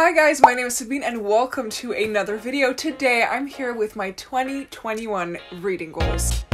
Hi guys, my name is Sabine and welcome to another video. Today I'm here with my 2021 reading goals.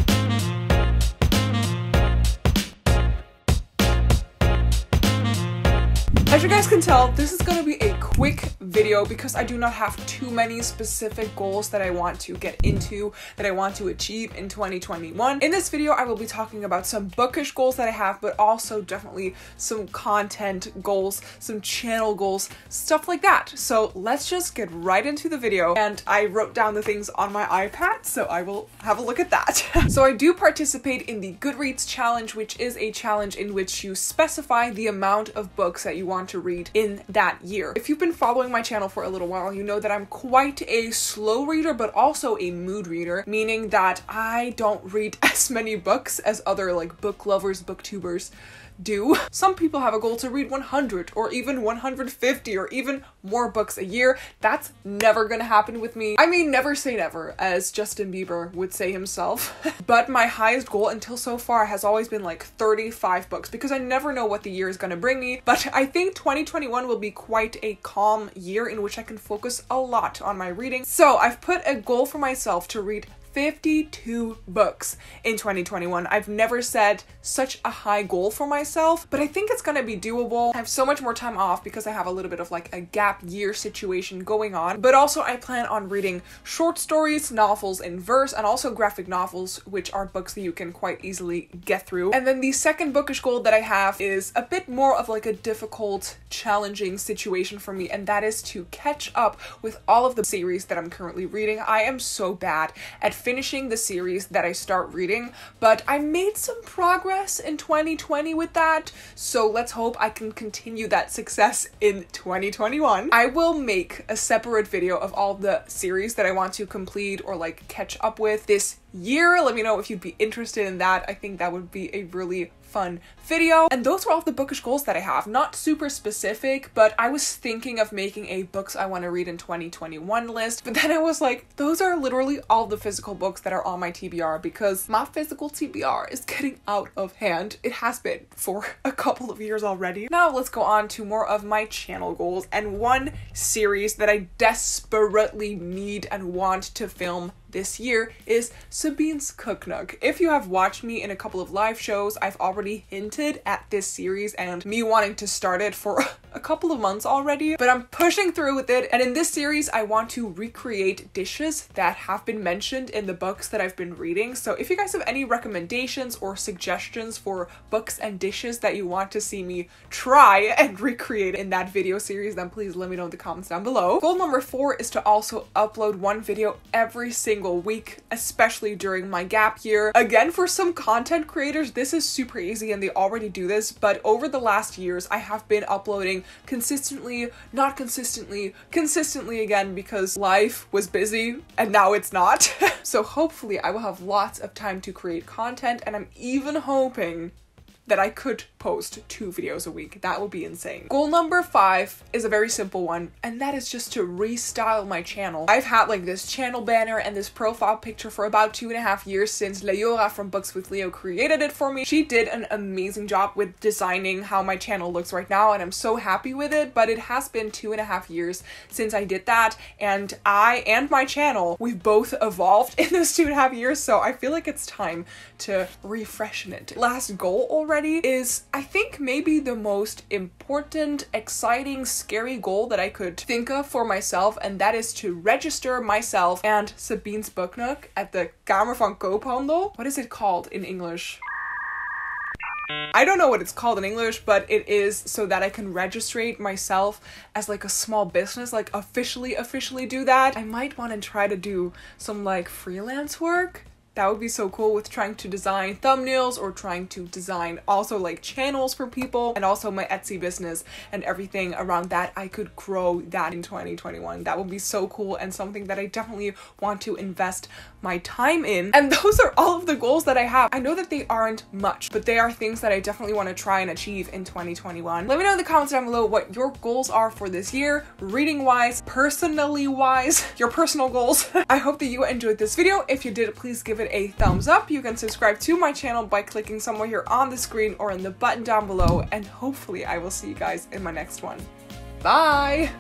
As you guys can tell, this is going to be a quick video because I do not have too many specific goals that I want to get into, that I want to achieve in 2021. In this video, I will be talking about some bookish goals that I have, but also definitely some content goals, some channel goals, stuff like that. So let's just get right into the video. And I wrote down the things on my iPad, so I will have a look at that. so I do participate in the Goodreads challenge, which is a challenge in which you specify the amount of books that you want to read in that year. If you've been following my channel for a little while, you know that I'm quite a slow reader, but also a mood reader, meaning that I don't read as many books as other like book lovers, booktubers do. Some people have a goal to read 100 or even 150 or even more books a year. That's never gonna happen with me. I mean, never say never, as Justin Bieber would say himself. but my highest goal until so far has always been like 35 books because I never know what the year is gonna bring me. But I think 2021 will be quite a calm year in which I can focus a lot on my reading. So I've put a goal for myself to read 52 books in 2021. I've never set such a high goal for myself, but I think it's gonna be doable. I have so much more time off because I have a little bit of like a gap year situation going on, but also I plan on reading short stories, novels in verse, and also graphic novels, which are books that you can quite easily get through. And then the second bookish goal that I have is a bit more of like a difficult, challenging situation for me, and that is to catch up with all of the series that I'm currently reading. I am so bad at finishing the series that I start reading, but I made some progress in 2020 with that, so let's hope I can continue that success in 2021. I will make a separate video of all the series that I want to complete or like catch up with this year. Let me know if you'd be interested in that. I think that would be a really fun video. And those were all the bookish goals that I have. Not super specific, but I was thinking of making a books I want to read in 2021 list. But then I was like, those are literally all the physical books that are on my TBR because my physical TBR is getting out of hand. It has been for a couple of years already. Now let's go on to more of my channel goals and one series that I desperately need and want to film this year is Sabine's Cook Nook. If you have watched me in a couple of live shows, I've already hinted at this series and me wanting to start it for a couple of months already, but I'm pushing through with it. And in this series, I want to recreate dishes that have been mentioned in the books that I've been reading. So if you guys have any recommendations or suggestions for books and dishes that you want to see me try and recreate in that video series, then please let me know in the comments down below. Goal number four is to also upload one video every single week, especially during my gap year. Again, for some content creators, this is super easy and they already do this, but over the last years, I have been uploading consistently, not consistently, consistently again because life was busy and now it's not. so hopefully I will have lots of time to create content and I'm even hoping that I could post two videos a week. That would be insane. Goal number five is a very simple one, and that is just to restyle my channel. I've had like this channel banner and this profile picture for about two and a half years since Leora from Books with Leo created it for me. She did an amazing job with designing how my channel looks right now, and I'm so happy with it, but it has been two and a half years since I did that, and I and my channel, we've both evolved in those two and a half years, so I feel like it's time to refreshen it. Last goal already is I think maybe the most important, exciting, scary goal that I could think of for myself, and that is to register myself and Sabine's Book Nook at the Kamer van Koophandel. What is it called in English? I don't know what it's called in English, but it is so that I can registrate myself as like a small business, like officially, officially do that. I might want to try to do some like freelance work that would be so cool with trying to design thumbnails or trying to design also like channels for people and also my Etsy business and everything around that. I could grow that in 2021. That would be so cool and something that I definitely want to invest my time in. And those are all of the goals that I have. I know that they aren't much, but they are things that I definitely want to try and achieve in 2021. Let me know in the comments down below what your goals are for this year, reading wise, personally wise, your personal goals. I hope that you enjoyed this video. If you did, please give it it a thumbs up. You can subscribe to my channel by clicking somewhere here on the screen or in the button down below. And hopefully I will see you guys in my next one. Bye!